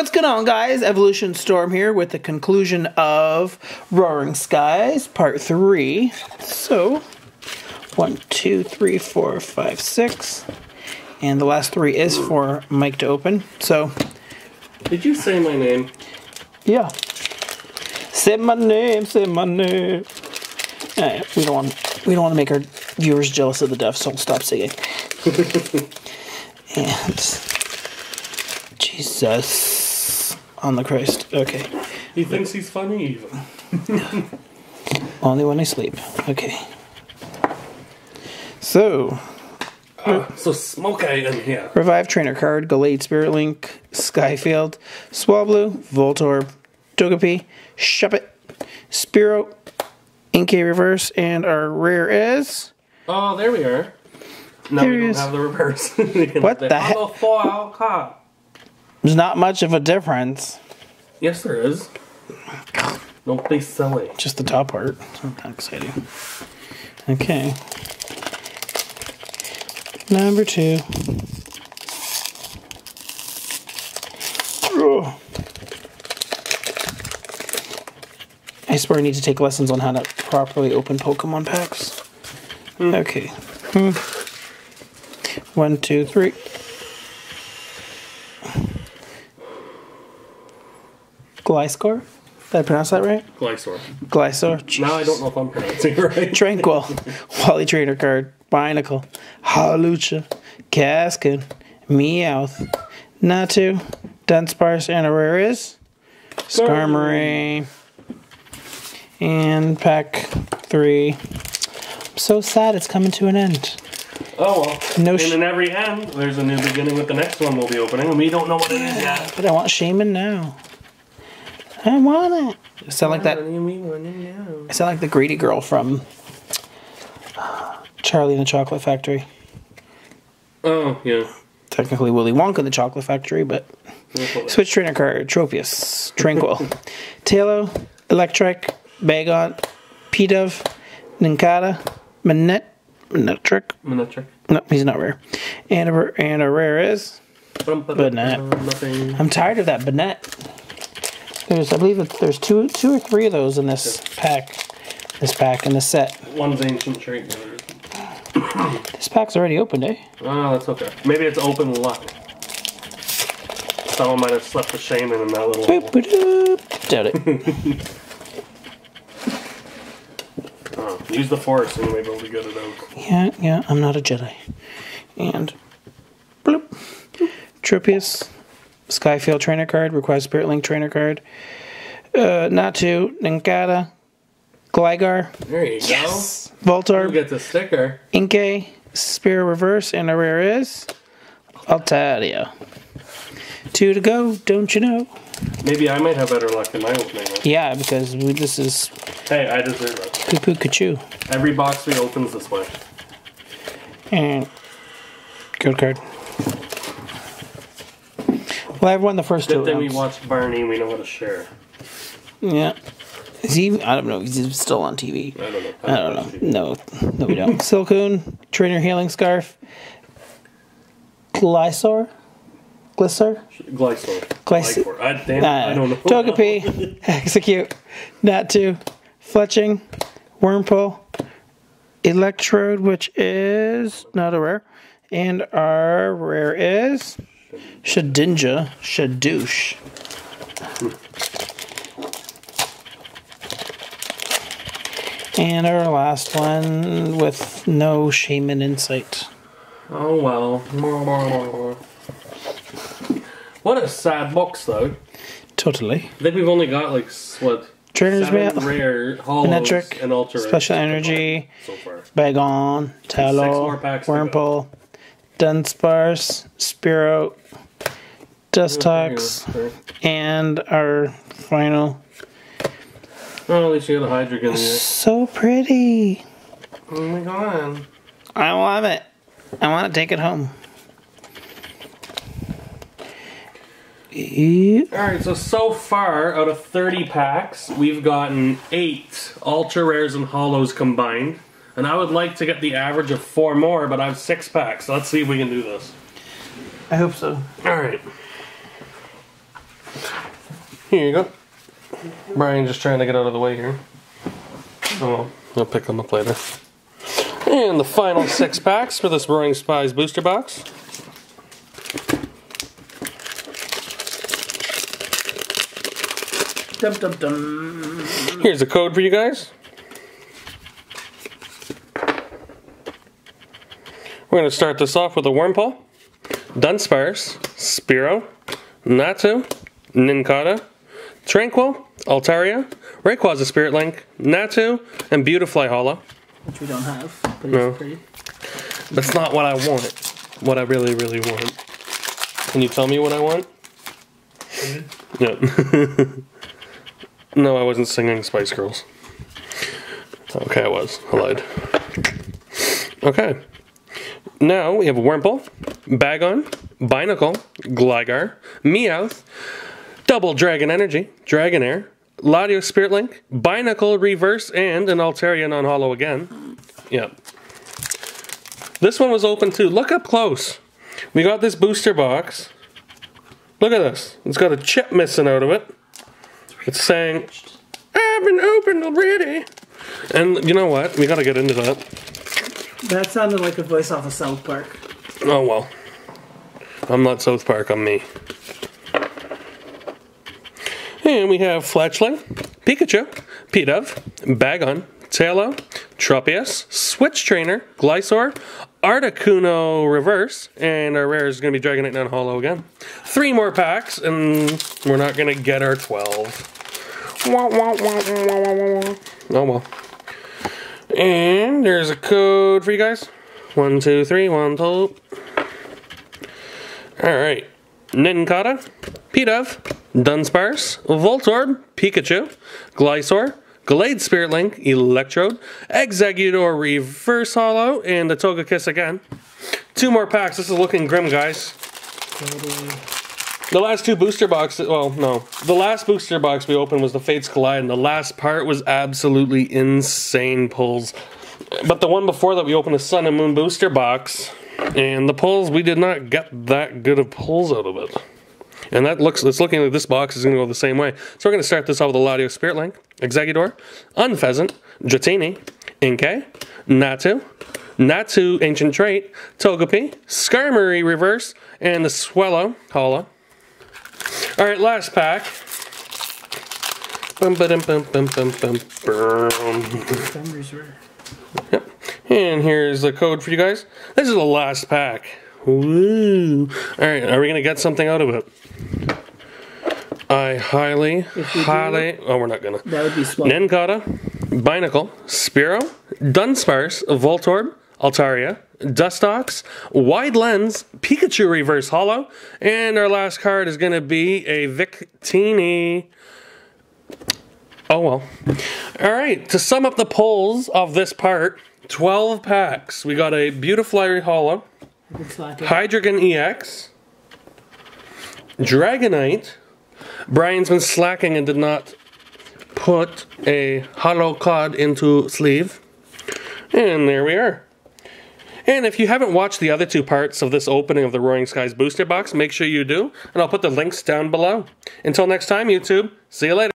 What's going on, guys? Evolution Storm here with the conclusion of Roaring Skies Part 3. So, one, two, three, four, five, six. And the last three is for Mike to open. So, Did you say my name? yeah. Say my name, say my name. We don't want we don't want to make our viewers jealous of the deaf, so we'll stop singing. and Jesus on the Christ. Okay. He thinks he's funny even. Only when I sleep. Okay. So, ah, So smoke eye in here. Revive Trainer card, Gallade Spirit Link, Skyfield, Swablu, Voltorb, Togepi, Shuppet, Spearow, Inkay Reverse, and our rare is. Oh, there we are. Now There we don't is. have the reverse. What the heck? Heck? foil card. There's not much of a difference. Yes, there is. Don't be silly. Just the top part. It's not that exciting. Okay. Number two. Ugh. I swear I need to take lessons on how to properly open Pokemon packs. Okay. Hmm. One, two, three. Gliscor? Did I pronounce that right? Glysaur. Glysaur. Now I don't know if I'm pronouncing it right. Tranquill, Wally Trainer card, Binacle, Hawlucha, Cascoon, Meowth, Natu, Dunsparce, and a rare is Skarmory. And pack three. I'm so sad it's coming to an end. Oh well. No and in every end, there's a new beginning with the next one we'll be opening, and we don't know what it is yet. But I want Shaymin now. I want it. I sound like that. What do you mean, what do you know? I sound like the greedy girl from uh, Charlie and the Chocolate Factory. Oh yeah. Technically Willy Wonka and the Chocolate Factory, but Switch trainer card, Tropius, Tranquill, Taillow, Electric, Bagon, Pidove, Nincada, Manette, Manectric. Miniature. No, he's not rare. And a, and a rare is. Banette. I'm tired of that Banette. There's, I believe that there's two, two or three of those in this pack. This pack in the set. One's ancient trait. the other isn't. This pack's already opened, eh? Oh, that's okay. Maybe it's open luck. Someone might have slept the Shaymin in that little Boop, boop. Doubt it. Oh, use the force and may be able to get it out. Yeah, yeah, I'm not a Jedi. And bloop. Tropius, Skyfield trainer card, requires Spirit Link trainer card. Uh, Natu, Nincada, Gligar, There you yes, go. You Voltorb, get the sticker. Inkay, Spear Reverse, and a rare is Altaria. Two to go, don't you know? Maybe I might have better luck in my opening. one. Yeah, because we, this is Hey, I deserve it. Poo Poo Kachu. Every box we open's this way. And good card. Well, I've won the first two Good thing we watched Barney and we know how to share. Yeah. Is he? I don't know. He's still on TV. I don't know. I don't know. No, no, we don't. Silcoon, Trainer Healing Scarf, Glysaur, Glisser, Glycor. Glyc- Glycor. I, damn, I don't know. Togepi, Exeggcute, Natu, Fletchling, Wurmple, Electrode, which is not a rare, and our rare is Shedinja, Shadoosh. And our last one with no Shaymin insight. Oh well. What a sad box though. Totally. I think we've only got like what Trainer's Mail, rare Electric, and ultra Special Energy, so far. Bagon, Taillow, packs to go. Wurmple, Dunsparce, Spearow, Dustox, and our final. Oh, at least you got a Hydra in there. So pretty. Oh my god. I love it. I want to take it home. Alright, so so far out of 30 packs, we've gotten 8 ultra rares and holos combined. And I would like to get the average of 4 more, but I have 6 packs. So let's see if we can do this. I hope so. Alright. Here you go. Brian just trying to get out of the way here. Oh, I'll pick them up later. And the final six packs for this Roaring Skies booster box. Dum dum dum. Here's a code for you guys. We're going to start this off with a Wurmple, Dunsparce, Spearow, Natu, Nincada, Tranquill, Altaria, Rayquaza Spirit Link, Natu, and Beautifly Holo. Which we don't have, but it's No. pretty. That's not what I want. What I really, really want. Can you tell me what I want? Yeah. no, I wasn't singing Spice Girls. Okay, I was. I lied. Okay. Now we have Wurmple, Bagon, Binacle, Gligar, Meowth, Double Dragon Energy, Dragonair, Latios Spirit Link, Binacle Reverse, and an Altaria non holo again. Yep. This one was open too. Look up close. We got this booster box. Look at this. It's got a chip missing out of it. It's saying, I've been opened already. And you know what? We gotta get into that. That sounded like a voice off of South Park. Oh well. I'm not South Park, I'm me. And we have Fletchling, Pikachu, Pidove, Bagon, Taillow, Tropius, Switch Trainer, Glysaur, Articuno Reverse, and our rare is going to be Dragonite non Holo again. Three more packs, and we're not going to get our 12. Wah, wah, wah, wah, wah, wah, wah. Oh well. And there's a code for you guys. One, two, three, one, two. Alright. Nincada, Pidove, Dunsparce, Voltorb, Pikachu, Glysaur, Gallade Spirit Link, Electrode, Exeggutor Reverse Holo, and the Togekiss again. Two more packs. This is looking grim, guys. The last two booster boxes, well, no. The last booster box we opened was the Fates Collide, and the last part was absolutely insane pulls. But the one before that, we opened a Sun and Moon booster box, and the pulls, we did not get that good of pulls out of it. And that looks, it's looking like this box is going to go the same way. So we're going to start this off with a Latios Spirit Link, Exeggutor, Unfezant, Dratini, Inkay, Natu, Natu Ancient Trait, Togepi, Skarmory Reverse, and the Swellow Holo. Alright, last pack. Bum, bum, bum, bum, bum, bum. Yep. And here's the code for you guys. This is the last pack. Woo! Alright, are we going to get something out of it? I highly, we do highly. Oh, we're not going to. That would be slow. Nincada, Binacle, Spearow, Dunsparce, Voltorb, Altaria, Dustox, Wide Lens, Pikachu Reverse Holo, and our last card is going to be a Victini. Oh well. All right, to sum up the pulls of this part, 12 packs. We got a Beautifly Holo, slacking. Hydreigon EX, Dragonite. Brian's been slacking and did not put a holo cod into sleeve. And there we are. And if you haven't watched the other two parts of this opening of the Roaring Skies booster box, make sure you do. And I'll put the links down below. Until next time, YouTube, see you later.